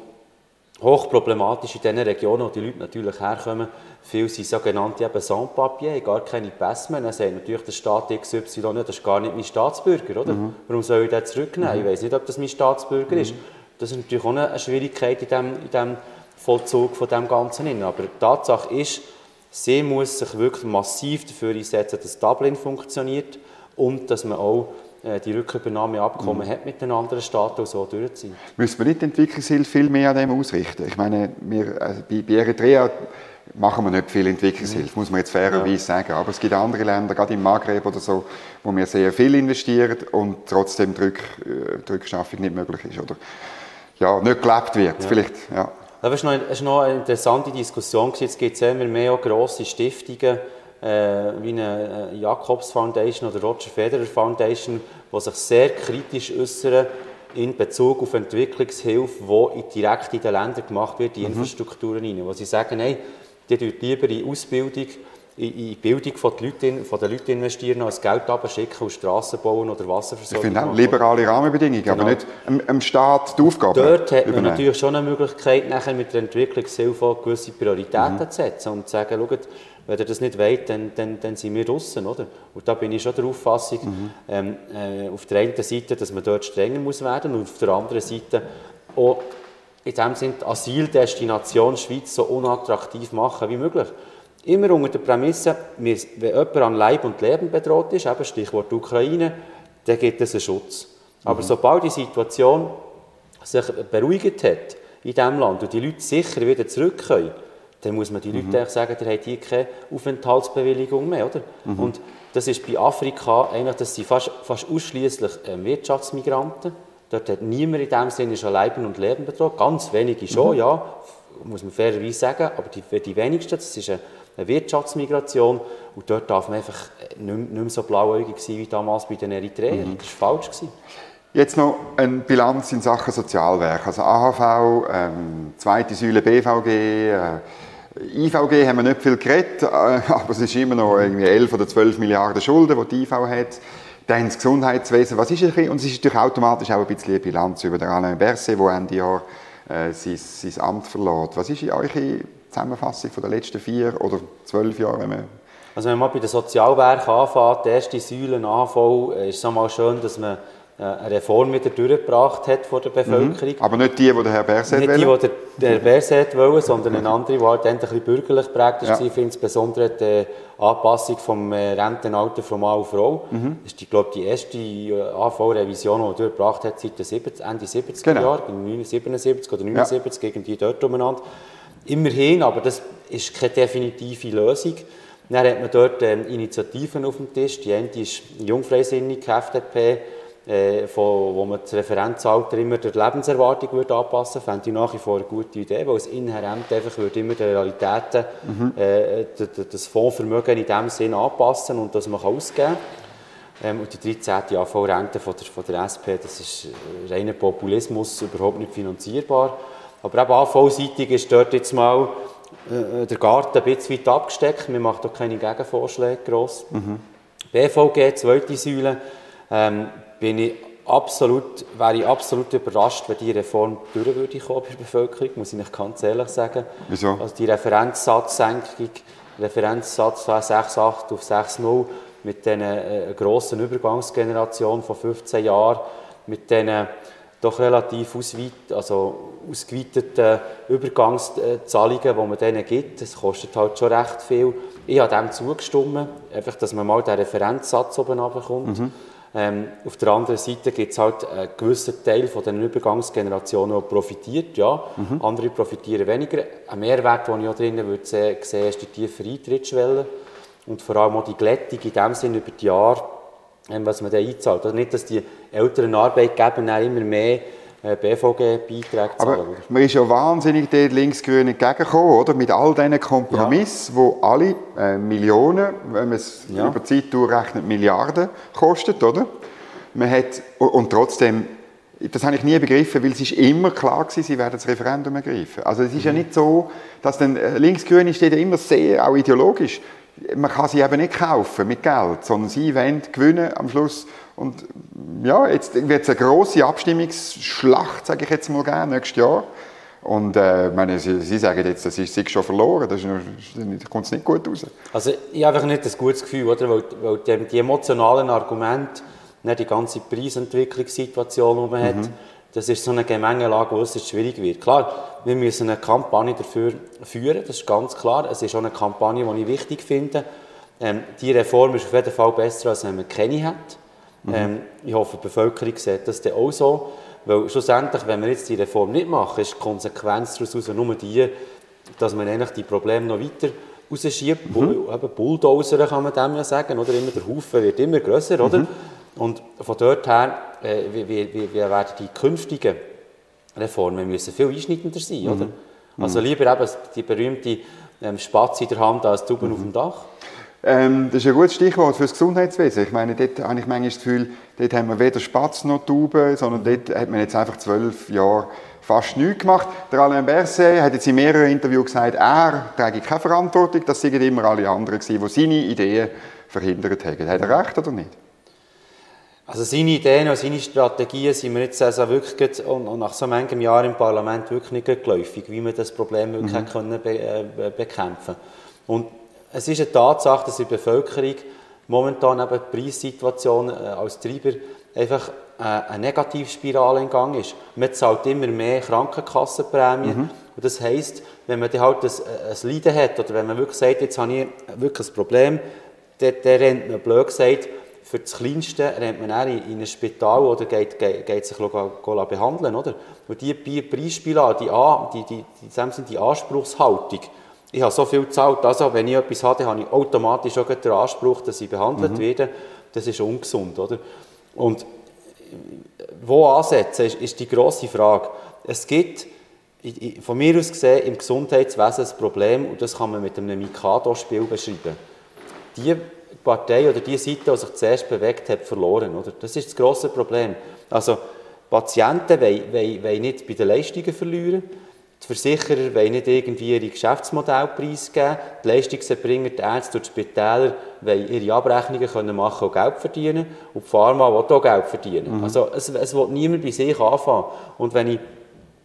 hochproblematisch in den Regionen, wo die Leute natürlich herkommen, viele sind sogenannte Sans-Papier, gar keine Pässe mehr. Dann sagt natürlich der Staat XY, das ist gar nicht mein Staatsbürger, oder? Mhm. Warum soll ich den zurücknehmen? Mhm. Ich weiß nicht, ob das mein Staatsbürger mhm. ist. Das ist natürlich auch eine Schwierigkeit in dem, in dem Vollzug von dem Ganzen. Aber die Tatsache ist, sie muss sich wirklich massiv dafür einsetzen, dass Dublin funktioniert und dass man auch die Rückübernahmeabkommen mhm. hat mit den anderen Staaten und so durchziehen. Müssen wir nicht die Entwicklungshilfe viel mehr an dem ausrichten? Ich meine, wir, also bei, bei Eritrea machen wir nicht viel Entwicklungshilfe, mhm. muss man jetzt fairerweise ja. sagen. Aber es gibt andere Länder, gerade im Maghreb oder so, wo wir sehr viel investieren und trotzdem die, Rück, äh, die Rückschaffung nicht möglich ist. Oder ja, nicht gelebt wird. Ja. Vielleicht, ja. Das war noch, noch eine interessante Diskussion. Jetzt gibt es immer mehr grosse Stiftungen, äh, wie eine äh, Jakobs Foundation oder Roger Federer Foundation, die sich sehr kritisch äußern in Bezug auf Entwicklungshilfe, die direkt in den Ländern gemacht wird, die mhm. Infrastrukturen rein. Wo sie sagen, hey, die lieber in Ausbildung in die Bildung von den Leuten, von den Leuten investieren, als Geld abschicken und Straßen bauen oder Wasserversorgung. Ich finde auch liberale Rahmenbedingungen, genau. aber nicht dem Staat die Aufgaben Dort hat man übernehmen. natürlich schon eine Möglichkeit, nachher mit der Entwicklungshilfe gewisse Prioritäten mhm. zu setzen und zu sagen, schaut, wenn ihr das nicht wollt, dann, dann, dann sind wir draußen, oder? Und da bin ich schon der Auffassung, mhm. ähm, äh, auf der einen Seite, dass man dort strenger muss werden und auf der anderen Seite auch in dem Sinne die Asildestination Schweiz so unattraktiv machen wie möglich. Immer unter der Prämisse, wenn jemand an Leib und Leben bedroht ist, eben Stichwort Ukraine, dann gibt es einen Schutz. Aber mhm. sobald die Situation sich beruhigt hat in diesem Land und die Leute sicher wieder zurück können, dann muss man die mhm. Leute sagen, ihr habt hier keine Aufenthaltsbewilligung mehr, oder? Mhm. Und das ist bei Afrika eigentlich, das sind fast, fast ausschließlich ähm, Wirtschaftsmigranten. Dort hat niemand in dem Sinne schon Leib und Leben bedroht. Ganz wenige schon, mhm. ja, muss man fairerweise sagen, aber die, die wenigsten, das ist eine eine Wirtschaftsmigration und dort darf man einfach nicht, nicht mehr so blauäugig sein wie damals bei den Eritreern. Mhm. Das war falsch. Gewesen. Jetzt noch eine Bilanz in Sachen Sozialwerk. Also AHV, ähm, zweite Säule BVG, äh, IVG haben wir nicht viel geredet, äh, [laughs] aber es ist immer noch irgendwie 11 oder 12 Milliarden Schulden, die die IV hat. Dann das Gesundheitswesen. Was ist ein Und es ist natürlich automatisch auch ein bisschen eine Bilanz über den Alain Berset, der Ende Jahr äh, sein, sein Amt verlässt. Was ist eure Zusammenfassung von den letzten vier oder zwölf Jahren, wenn man also wenn man bei den Sozialwerken anfängt, die erste Säule AHV, ist es einmal schön, dass man äh, eine Reform wieder durchgebracht hat von der Bevölkerung. Mhm. Aber nicht die, die der Herr Berset Nicht die, die der, Herr Berset wollen, sondern eine andere, die halt ein bisschen bürgerlich geprägt ist, ja. insbesondere die Anpassung vom äh, Rentenalter von Mann und Frau. Mhm. Das ist, die, glaube die erste äh, AV-Revision, die er durchgebracht hat seit den 70, Ende 70er genau. Jahren, 77 oder 79, ja. irgendwie dort umeinander. Immerhin, aber das ist keine definitive Lösung. Dann hat man dort äh, Initiativen auf dem Tisch. Die eine ist Jungfreisinnig, FDP, äh, von, wo man das Referenzalter immer der Lebenserwartung würde anpassen würde, fände ich nach wie vor eine gute Idee, weil es inhärent einfach würde immer der Realitäten mhm. äh, das Fondsvermögen in dem Sinn anpassen und das man kann ausgeben kann. Ähm, und die 13. AV-Rente von der, von der SP, das ist reiner Populismus, überhaupt nicht finanzierbar. Aber eben AV-seitig ist dort jetzt mal äh, der Garten ein bisschen weit abgesteckt. Wir machen auch keine Gegenvorschläge gross. Mhm. BVG, zweite Säule, ähm, bin ich absolut, wäre ich absolut überrascht, wenn die Reform durch würde kommen bei der Bevölkerung, muss ich nicht ganz ehrlich sagen. Wieso? Also die Referenzsatzsenkung, Referenzsatz von 6,8 auf 6,0 mit dieser äh, grossen Übergangsgeneration von 15 Jahren, mit diesen doch relativ ausweit, also ausgeweiteten Übergangszahlungen, die man denen gibt. Das kostet halt schon recht viel. Ich habe dem zugestimmt, einfach, dass man mal den Referenzsatz oben runterkommt. Mhm. Ähm, auf der anderen Seite gibt es halt einen gewissen Teil von den Übergangsgenerationen, der profitiert. Ja. Mhm. Andere profitieren weniger. Ein Mehrwert, den ich auch drinnen würde sehen, ist die tiefe Eintrittsschwelle und vor allem auch die Glättung in dem Sinne über die Jahre, ähm, was man da einzahlt. Also nicht, dass die älteren Arbeitgeber immer mehr BVG-Beiträge zahlen. Aber man ist ja wahnsinnig den Linksgrünen entgegengekommen, oder? Mit all diesen Kompromissen, ja. wo alle äh, Millionen, wenn man es ja. über die Zeit durchrechnet, Milliarden kostet, oder? Man hat, und trotzdem, das habe ich nie begriffen, weil es ist immer klar war, sie werden das Referendum ergreifen. Also es ist mhm. ja nicht so, dass dann äh, Linksgrüne steht ja immer sehr, auch ideologisch, man kann sie eben nicht kaufen mit Geld, sondern sie wollen gewinnen am Schluss. Und ja, jetzt wird es eine grosse Abstimmungsschlacht, sage ich jetzt mal gerne, nächstes Jahr. Und äh, meine, sie, sie, sagen jetzt, das ist, schon verloren, da kommt es nicht gut raus. Also ich habe einfach nicht ein gutes Gefühl, oder? weil, weil die, die emotionalen Argumente, ne, die ganze Preisentwicklungssituation, die man mhm. hat, das ist so eine Gemengelage, wo es schwierig wird. Klar, wir müssen eine Kampagne dafür führen, das ist ganz klar. Es ist auch eine Kampagne, die ich wichtig finde. Ähm, die Reform ist auf jeden Fall besser, als wenn man keine hat. Mhm. Ähm, ich hoffe, die Bevölkerung sieht das dann auch so. Weil schlussendlich, wenn wir jetzt die Reform nicht machen, ist die Konsequenz daraus nur die, dass man eigentlich die Probleme noch weiter rausschiebt. Mhm. Eben Bulldozer kann man dem ja sagen, oder? Immer der Haufen wird immer grösser, mhm. oder? Und von dort her, äh, wir, wir, wir werden die künftigen Reformen müssen viel einschneidender sein, oder? Mhm. Also lieber eben die berühmte ähm, Spatz in der Hand als Tuben mhm. auf dem Dach. Ähm, das ist ein gutes Stichwort für das Gesundheitswesen. Ich meine, dort habe ich manchmal das Gefühl, dort haben wir weder Spatz noch Tauben, sondern dort hat man jetzt einfach zwölf Jahre fast nichts gemacht. Der Alain Berset hat jetzt in mehreren Interviews gesagt, er trage keine Verantwortung, das seien immer alle anderen gewesen, die seine Ideen verhindert haben. Hat er recht oder nicht? Also seine Ideen und seine Strategien sind mir jetzt also wirklich und, und nach so manchem Jahr im Parlament wirklich nicht geläufig, wie man das Problem wirklich mhm. können be, äh, bekämpfen Und es ist eine Tatsache, dass in der Bevölkerung momentan eben die Preissituation äh, als Treiber einfach äh, eine Negativspirale in Gang ist. Man zahlt immer mehr Krankenkassenprämien. Mhm. Und das heisst, wenn man halt ein, ein Leiden hat oder wenn man wirklich sagt, jetzt habe ich wirklich ein Problem, dann, dann rennt man blöd gesagt, für das Kleinste rennt man in, in ein Spital oder geht, geht, geht sich behandeln. Oder? Und diese Preisspirale, die, die, die, die Anspruchshaltung, ich habe so viel gezahlt, also wenn ich etwas habe, habe ich automatisch auch den Anspruch, dass ich behandelt mhm. werde. Das ist ungesund, oder? Und wo ansetzen, ist, ist die grosse Frage. Es gibt, von mir aus gesehen, im Gesundheitswesen ein Problem, und das kann man mit einem Mikado-Spiel beschreiben. Die Partei oder die Seite, die sich zuerst bewegt hat, verloren, oder? Das ist das grosse Problem. Also, Patienten wollen, wollen, wollen nicht bei den Leistungen verlieren, die Versicherer wollen nicht irgendwie ihre Geschäftsmodelle preisgeben. Die Leistungserbringer, die Ärzte und die Spitäler wollen ihre Abrechnungen können machen und Geld verdienen. Und die Pharma will auch Geld verdienen. Mhm. Also es, es will niemand bei sich anfangen. Und wenn ich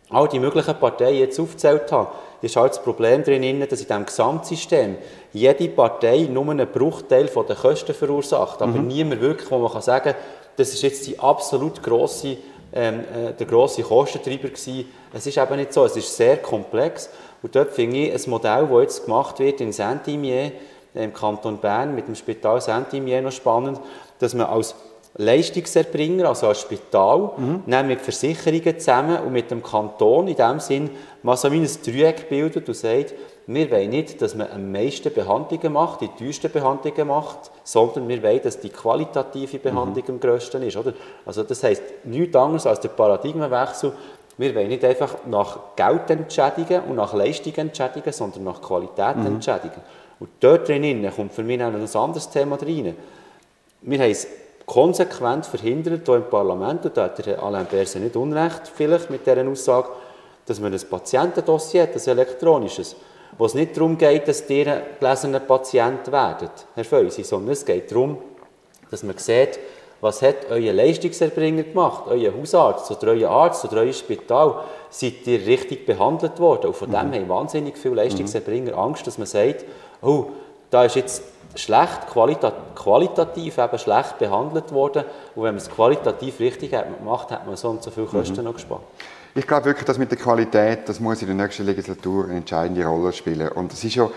all die möglichen Parteien jetzt aufgezählt habe, ist halt das Problem drin, dass in diesem Gesamtsystem jede Partei nur einen Bruchteil der Kosten verursacht. Aber mhm. niemand wirklich, wo man kann sagen das ist jetzt die absolut grosse ähm, äh, der grosse Kostentreiber gewesen. Es ist eben nicht so, es ist sehr komplex und dort finde ich ein Modell, das jetzt gemacht wird in Saint-Imier, im Kanton Bern, mit dem Spital Saint-Imier noch spannend, dass man als Leistungserbringer, also als Spital, mhm. mit Versicherungen zusammen und mit dem Kanton in dem Sinn mal so ein Dreieck bildet und sagt, wir wollen nicht, dass man am meisten Behandlungen macht, die teuersten Behandlungen macht, sondern wir wollen, dass die qualitative Behandlung mhm. am grössten ist. Oder? Also das heisst, nichts anderes als der Paradigmenwechsel. Wir wollen nicht einfach nach Geld entschädigen und nach Leistung entschädigen, sondern nach Qualität mhm. entschädigen. Und dort drin kommt für mich noch ein anderes Thema rein. Wir haben es konsequent verhindert, hier im Parlament, und da hat der Alain Berset nicht unrecht, vielleicht mit dieser Aussage, dass man ein Patientendossier hat, ein elektronisches wo es nicht darum geht, dass ihr ein gelesener Patient werdet, Herr Feusi, sondern es geht darum, dass man sieht, was hat euer Leistungserbringer gemacht, euer Hausarzt oder euer Arzt oder euer Spital, seid ihr richtig behandelt worden? Und von mhm. dem haben wahnsinnig viele Leistungserbringer mhm. Angst, dass man sagt, oh, da ist jetzt schlecht, qualita qualitativ eben schlecht behandelt worden und wenn man es qualitativ richtig hat macht, hat man so und so viele Kosten mhm. noch gespart. Ich glaube wirklich, dass mit der Qualität, das muss in der nächsten Legislatur eine entscheidende Rolle spielen. Und das ist ja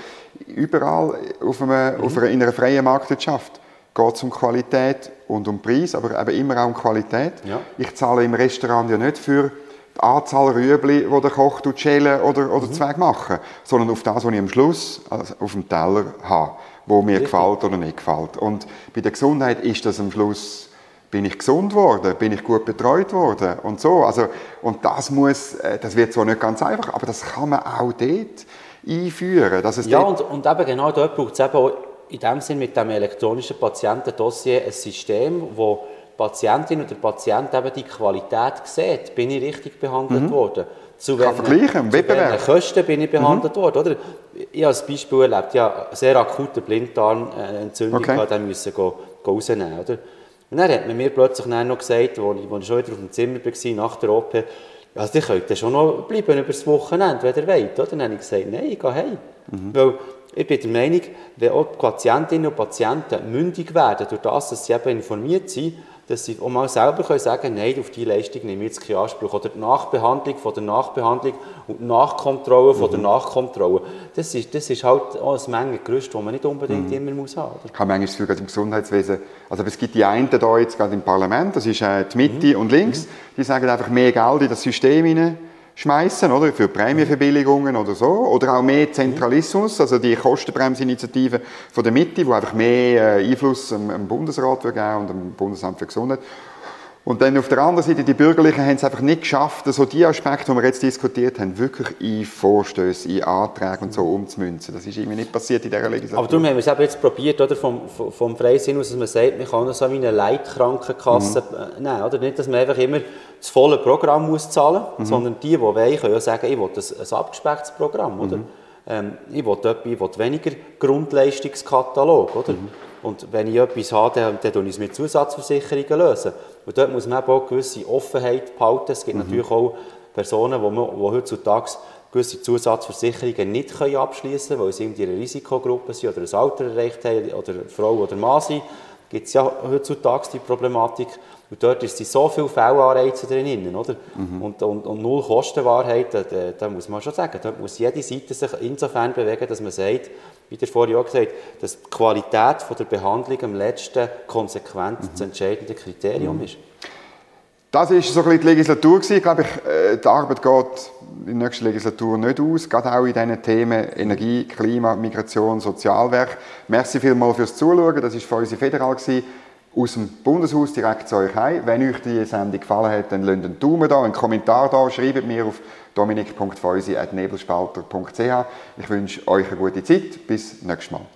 überall auf einer, mhm. auf einer, in einer freien Marktwirtschaft geht es um Qualität und um Preis, aber eben immer auch um Qualität. Ja. Ich zahle im Restaurant ja nicht für die Anzahl Rüebli, die der Koch schälen oder, oder mhm. Zweig machen, sondern auf das, was ich am Schluss auf dem Teller habe, wo mir Richtig. gefällt oder nicht gefällt. Und bei der Gesundheit ist das am Schluss bin ich gesund worden, bin ich gut betreut worden und so. Also, und das muss, äh, das wird zwar nicht ganz einfach, aber das kann man auch dort einführen. Dass es ja, und, und eben genau dort braucht es eben auch in dem Sinn mit dem elektronischen Patientendossier ein System, wo Patientin oder der Patient eben die Qualität sieht, bin ich richtig behandelt mhm. worden. Zu welchen, zu welchen Kosten bin ich behandelt mhm. worden. Oder? Ich habe als Beispiel erlebt, ja, sehr akute Blinddarmentzündung, okay. dann müssen go, go rausnehmen. Oder? Und dann hat man mir plötzlich noch gesagt, als ich, als ich schon wieder auf dem Zimmer war, nach der OP, also ihr könnt schon noch bleiben über das Wochenende, wenn ihr wollt. Oder? Dann habe ich gesagt, nein, ich gehe heim. Mhm. Weil ich bin der Meinung, wenn auch die Patientinnen und Patienten mündig werden, durch das, dass sie eben informiert sind, dass sie auch mal selber können sagen nein, auf diese Leistung nehme ich jetzt keinen Anspruch. Oder die Nachbehandlung von der Nachbehandlung und die Nachkontrolle von mhm. der Nachkontrolle. Das ist, das ist halt auch ein Mengengerüst, das man nicht unbedingt mhm. immer muss haben muss. Ich habe manchmal das Gefühl, im Gesundheitswesen, also es gibt die einen da jetzt gerade im Parlament, das ist äh, die Mitte mhm. und links, mhm. die sagen einfach mehr Geld in das System hinein schmeißen, oder? Für Prämienverbilligungen oder so. Oder auch mehr Zentralismus, also die Kostenbremsinitiative von der Mitte, die einfach mehr äh, Einfluss am, am Bundesrat geben und am Bundesamt für Gesundheit. Und dann auf der anderen Seite, die Bürgerlichen haben es einfach nicht geschafft, so die Aspekte, die wir jetzt diskutiert haben, wirklich in Vorstöße, in Anträge und so umzumünzen. Das ist irgendwie nicht passiert in dieser Legislatur. Aber darum haben wir es eben jetzt probiert, oder, vom, vom Freisinn aus, dass man sagt, man kann so wie eine Leitkrankenkasse mhm. nehmen. Oder? Nicht, dass man einfach immer das volle Programm muss zahlen muss, mhm. sondern die, die wollen, können ja sagen, ich will ein, ein abgespecktes Programm. Oder? Mhm. Ähm, ich, will etwas, ich will weniger Grundleistungskatalog. Oder? Mhm. Und wenn ich etwas habe, dann, dann löse ich es mit Zusatzversicherungen lösen. Und dort muss man auch eine gewisse Offenheit behalten. Es gibt mhm. natürlich auch Personen, die, man, die heutzutage gewisse Zusatzversicherungen nicht können abschließen können, weil sie in einer Risikogruppe sind oder ein Alter erreicht haben oder Frau oder Mann sind. Gibt es ja heutzutage die Problematik. Und dort ist so viel Fällanreize drin, oder? Mhm. Und, und, und, null Kostenwahrheit, da, da, muss man schon sagen, da muss jede Seite sich insofern bewegen, dass man sagt, wie der vorhin auch gesagt dass die Qualität von der Behandlung am letzten konsequent mhm. das entscheidende Kriterium mhm. ist. Das war so ein bisschen die Legislatur. Ich glaube, äh, die Arbeit geht in der nächsten Legislatur nicht aus, gerade auch in diesen Themen Energie, Klima, Migration, Sozialwerk. Merci vielmals fürs Zuschauen. Das war für uns federal. Gewesen aus dem Bundeshaus direkt zu euch heim. Wenn euch die Sendung gefallen hat, dann lasst einen Daumen da, einen Kommentar da, schreibt mir auf dominik.feusi.nebelspalter.ch. Ich wünsche euch eine gute Zeit. Bis nächstes Mal.